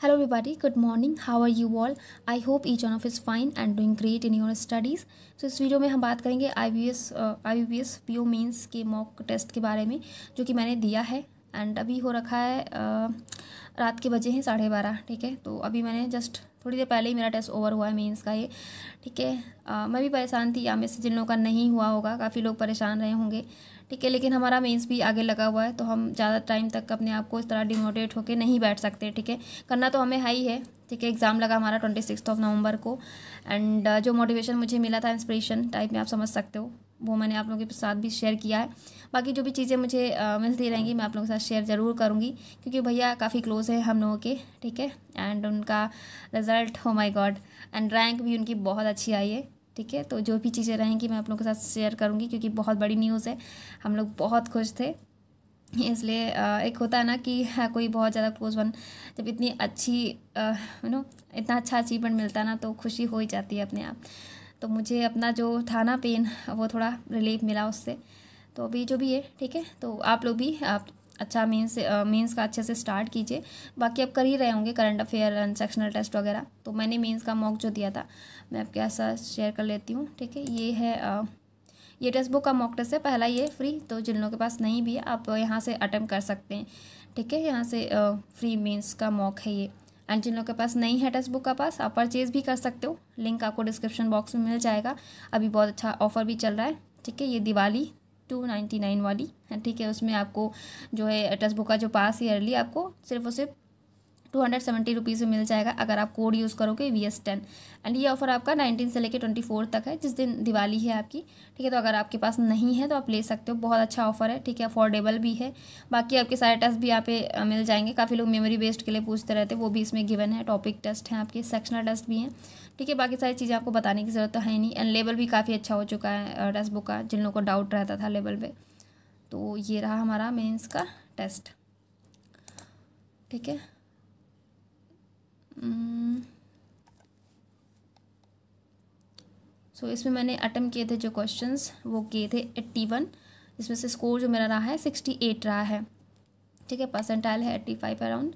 Hello everybody, good morning. How are you all? I hope each one of is fine and doing great in your studies. So इस video में हम बात करेंगे I B S I B S means के mock test के बारे में जो कि मैंने दिया है एंड अभी हो रखा है uh, रात के बजे हैं साढ़े बारह ठीक है तो अभी मैंने जस्ट थोड़ी देर पहले ही मेरा टेस्ट ओवर हुआ है मीन्स का ये ठीक है uh, मैं भी परेशान थी या में से जिन लोगों का नहीं हुआ होगा काफ़ी लोग परेशान रहे होंगे ठीक है लेकिन हमारा मेंस भी आगे लगा हुआ है तो हम ज़्यादा टाइम तक अपने आप को इस तरह डिमोटिवेट होकर नहीं बैठ सकते ठीक है? करना तो हमें हाई है ठीक है? एग्ज़ाम लगा हमारा ट्वेंटी सिक्स ऑफ़ नवंबर को एंड uh, जो मोटिवेशन मुझे मिला था इंस्पिरेशन टाइप में आप समझ सकते हो वो मैंने आप लोगों के साथ भी शेयर किया है। बाकी जो भी चीज़ें मुझे आ, uh, मिलती रहेंगी मैं आप लोगों के साथ शेयर ज़रूर करूँगी क्योंकि भैया काफ़ी क्लोज़ है हम लोगों के ठीक है? एंड उनका रिज़ल्ट हो माई गॉड एंड रैंक भी उनकी बहुत अच्छी आई है। ठीक है? तो जो भी चीज़ें रहेंगी मैं आप लोगों के साथ शेयर करूँगी क्योंकि बहुत बड़ी न्यूज़ है। हम लोग बहुत खुश थे। इसलिए एक होता है ना कि हाँ कोई बहुत ज़्यादा क्लोज वन जब इतनी अच्छी यू नो इतना अच्छा अचीवमेंट मिलता है ना तो खुशी हो ही जाती है अपने आप। तो मुझे अपना जो था ना पेन वो थोड़ा रिलीफ मिला उससे। तो अभी जो भी है, ठीक है? तो आप लोग भी, आप अच्छा मीन्स मीन्स का अच्छे से स्टार्ट कीजिए। बाकी आप कर ही रहे होंगे current affair and sectional test वगैरह। तो मैंने मीन्स का मॉक जो दिया था मैं आपके ऐसा शेयर कर लेती हूँ ठीक है? ये है आ, ये टेस्ट बुक का मॉक टेस्ट है पहला ये फ्री तो जिन लोगों के पास नहीं भी है आप यहाँ से अटैम्प्ट कर सकते हैं ठीक है? यहाँ से आ, फ्री मीन्स का मॉक है ये। एंड जिन लोगों के पास नहीं है टेक्स्ट बुक का पास आप परचेज़ भी कर सकते हो। लिंक आपको डिस्क्रिप्शन बॉक्स में मिल जाएगा। अभी बहुत अच्छा ऑफ़र भी चल रहा है ठीक है? ये दिवाली टू नाइन्टी नाइन वाली। ठीक है, उसमें आपको जो है एटस बुक का जो पास ईयरली आपको सिर्फ़ और सिर्फ़ टू हंड्रेड सेवेंटी रुपीज़ में मिल जाएगा, अगर आप कोड यूज़ करोगे वी एस टेन। एंड ये ऑफ़र आपका नाइनटीन से लेकर ट्वेंटी फोर तक है, जिस दिन दिवाली है आपकी, ठीक है? तो अगर आपके पास नहीं है तो आप ले सकते हो, बहुत अच्छा ऑफ़र है, ठीक है? अफोर्डेबल भी है। बाकी आपके सारे टेस्ट भी यहाँ पे मिल जाएँगे। काफ़ी लोग मेमोरी बेस्ड के लिए पूछते रहते हैं, वो भी इसमें गिवन है, टॉपिक टेस्ट हैं आपके, सेक्शनल टेस्ट भी हैं, ठीक है? बाकी सारी चीज़ें आपको बताने की ज़रूरत तो है नहीं। एंड लेवल भी काफ़ी अच्छा हो चुका है टेस्ट बुक का, जिन लोगों को डाउट रहता था लेवल पर तो ये रहा हमारा मेन्स का टेस्ट, ठीक है? सो so, इसमें मैंने अटैम्प्ट किए थे जो क्वेश्चंस वो किए थे एट्टी वन इसमें से स्कोर जो मेरा रहा है सिक्सटी एट रहा है. ठीक है परसेंटाइल है एट्टी फाइव अराउंड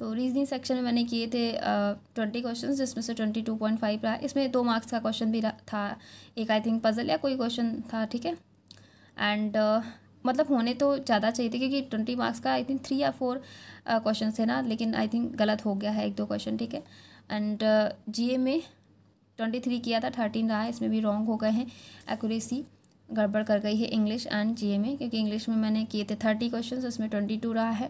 तो रीजनिंग सेक्शन में मैंने किए थे ट्वेंटी क्वेश्चन जिसमें से ट्वेंटी टू पॉइंट फाइव रहा. इसमें दो मार्क्स का क्वेश्चन भी था. एक आई थिंक पजल या कोई क्वेश्चन था ठीक है? एंड मतलब होने तो ज़्यादा चाहिए थे क्योंकि ट्वेंटी मार्क्स का आई थिंक थ्री या फोर क्वेश्चन थे ना लेकिन आई थिंक गलत हो गया है एक दो क्वेश्चन ठीक है? एंड जी uh, में ट्वेंटी थ्री किया था थर्टीन रहा इसमें भी रॉन्ग हो गए हैं एक्यूरेसी गड़बड़ कर गई है इंग्लिश एंड जीए में क्योंकि इंग्लिश में मैंने किए थे थर्टी क्वेश्चन उसमें ट्वेंटी टू रहा है।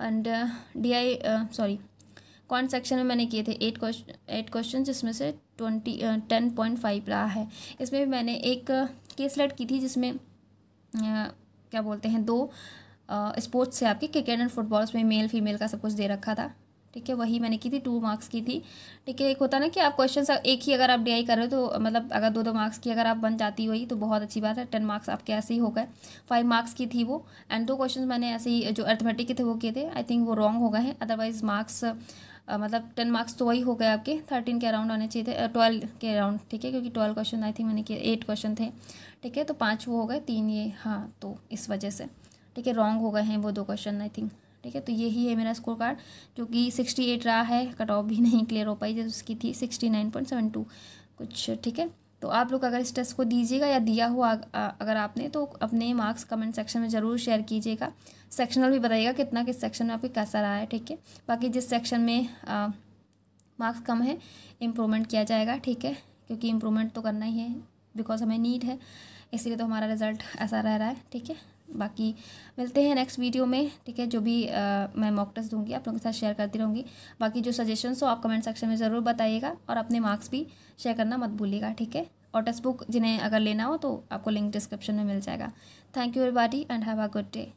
एंड डी आई सॉरी कौन सेक्शन में मैंने किए थे एट क्वेश्चन एट क्वेश्चन जिसमें से ट्वेंटी टेन पॉइंट फाइव रहा है। इसमें भी मैंने एक केस लेट की थी जिसमें क्या बोलते हैं, दो स्पोर्ट्स से आपके क्रिकेट एंड फुटबॉल उसमें मेल फीमेल का सब कुछ दे रखा था। ठीक है, वही मैंने की थी टू मार्क्स की थी। ठीक है, एक होता ना कि आप क्वेश्चन एक ही अगर आप डीआई कर रहे हो तो मतलब अगर दो दो मार्क्स की अगर आप बन जाती हुई तो बहुत अच्छी बात है। टेन मार्क्स आपके ऐसे ही हो गए। फाइव मार्क्स की थी वो एंड दो क्वेश्चन मैंने ऐसे ही, जो अर्थमेटिक के थे वो किए थे। आई थिंक वो रॉन्ग हो गए हैं। अदरवाइज़ मार्क्स मतलब टेन मार्क्स तो वही हो गए आपके थर्टीन के अराउंड आने चाहिए थे ट्वेल्व के अराउंड ठीक है? क्योंकि ट्वेल्व क्वेश्चन आई थिंक मैंने किए एट क्वेश्चन थे, ठीक है? तो पाँच वो हो गए, तीन ये हाँ तो इस वजह से, ठीक है? रॉन्ग हो गए हैं वो दो क्वेश्चन आई थिंक ठीक है? तो यही है मेरा स्कोर कार्ड जो कि सिक्सटी एट रहा है कट ऑफ़ भी नहीं क्लियर हो पाई, जब उसकी थी sixty nine point seven two कुछ, ठीक है? तो आप लोग अगर इस टेस्ट को दीजिएगा या दिया हुआ अगर आपने तो अपने मार्क्स कमेंट सेक्शन में ज़रूर शेयर कीजिएगा। सेक्शनल भी बताइएगा कितना, किस सेक्शन में आपके कैसा रहा है, ठीक है? बाकी जिस सेक्शन में मार्क्स कम है, इम्प्रूवमेंट किया जाएगा, ठीक है? क्योंकि इम्प्रूवमेंट तो करना ही है, बिकॉज़ हमें नीड है, इसीलिए तो हमारा रिज़ल्ट ऐसा रह रहा है, ठीक है? बाकी मिलते हैं नेक्स्ट वीडियो में ठीक है? जो भी आ, मैं मॉक टेस्ट दूँगी आप लोगों के साथ शेयर करती रहूँगी। बाकी जो सजेशंस हो आप कमेंट सेक्शन में ज़रूर बताइएगा और अपने मार्क्स भी शेयर करना मत भूलिएगा ठीक है? और टेक्स्ट बुक जिन्हें अगर लेना हो तो आपको लिंक डिस्क्रिप्शन में मिल जाएगा। Thank you everybody and have a good day